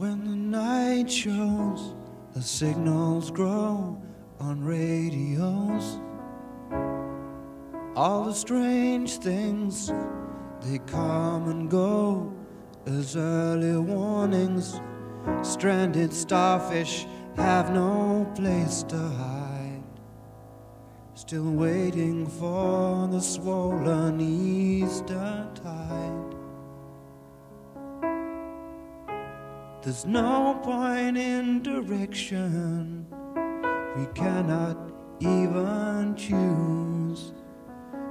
When the night shows, the signals grow on radios. All the strange things, they come and go as early warnings. Stranded starfish have no place to hide. Still waiting for the swollen Easter tide. There's no point in direction. We cannot even choose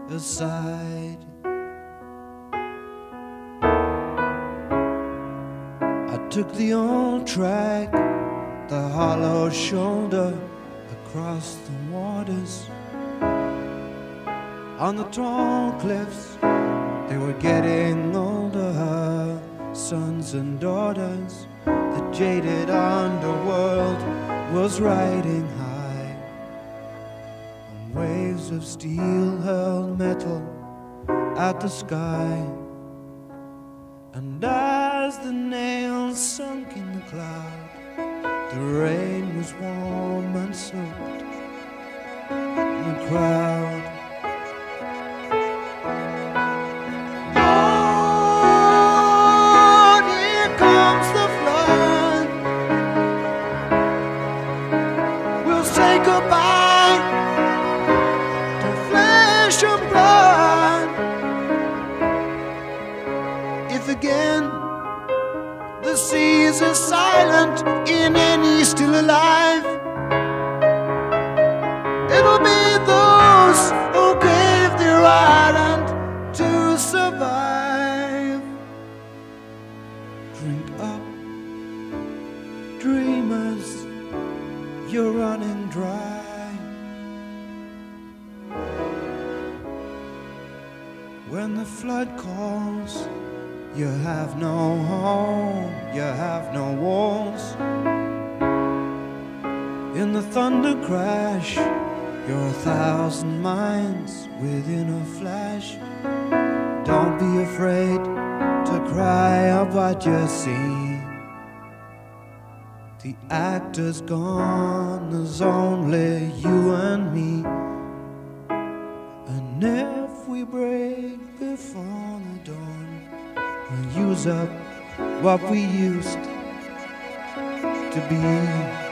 a side. I took the old track, the hollow shoulder across the waters. On the tall cliffs, they were getting older, sons and daughters. The jaded underworld was riding high on waves of steel hurled metal at the sky. And as the nails sunk in the cloud, the rain was warm and soaked in the crowd. Flesh and. If again the seas are silent in any still alive, it'll be those who gave their island to survive. Drink up, dreamers, you're running dry. When the flood calls, you have no home, you have no walls. In the thunder crash, you're a thousand minds within a flash. Don't be afraid to cry out what you see. The actor's gone, there's only you and me. And we break before the dawn, we'll use up what we used to be.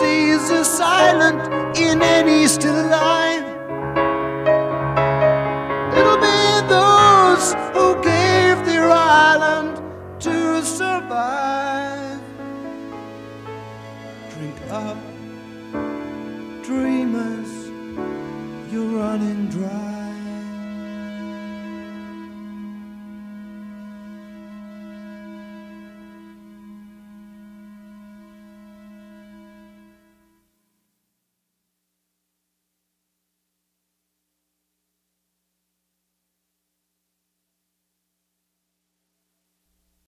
Seas are silent in any still alive, it'll be those who gave their island to survive. Drink up, dreamers, you're running dry.